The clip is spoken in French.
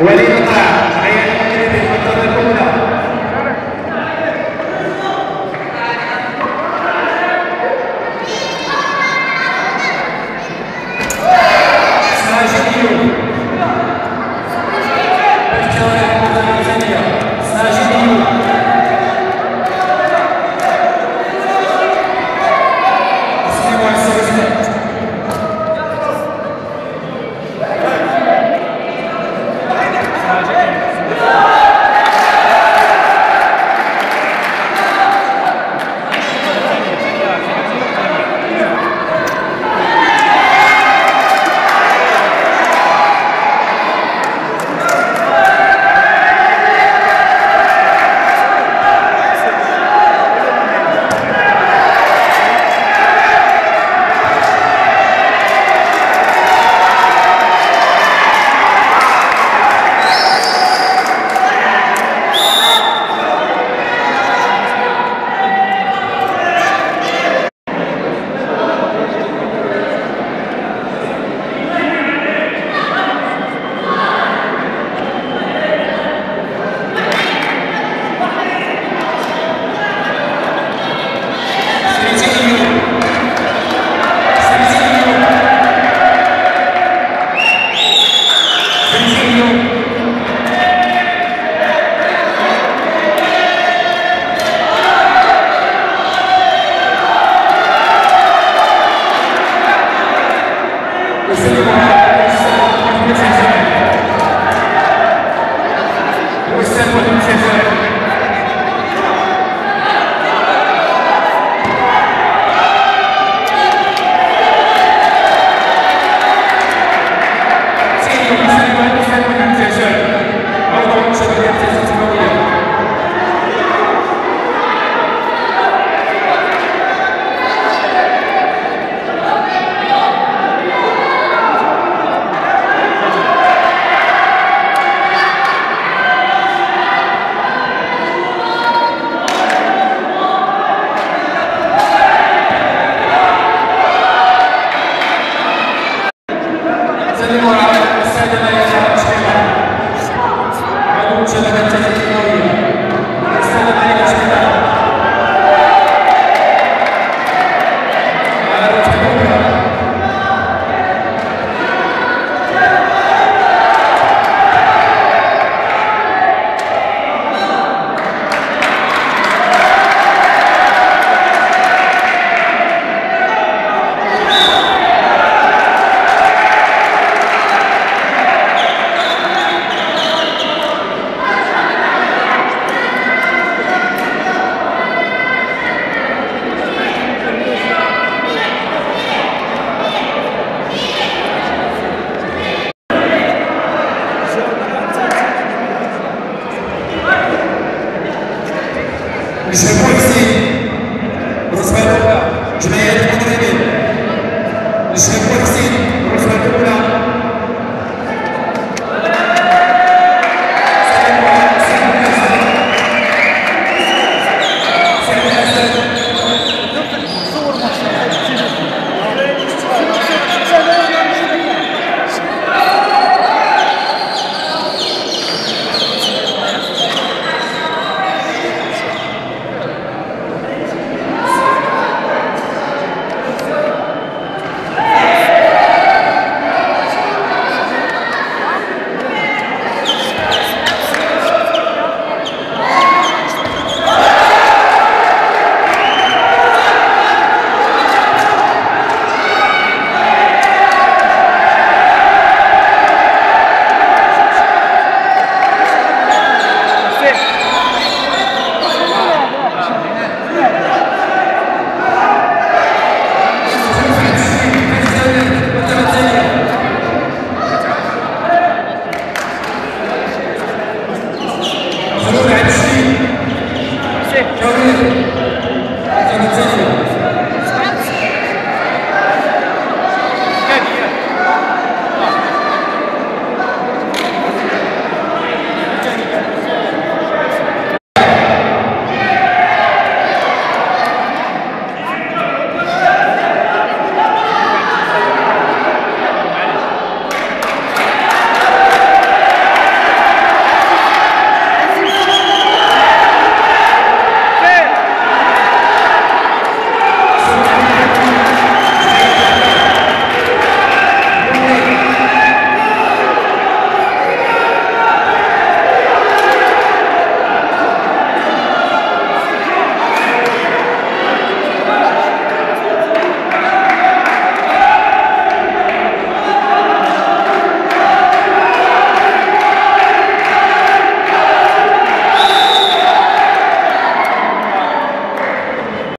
Ready? Je Cumhuriyet Cumhuriyet Cumhuriyet Cumhuriyet Cumhuriyet Cumhuriyet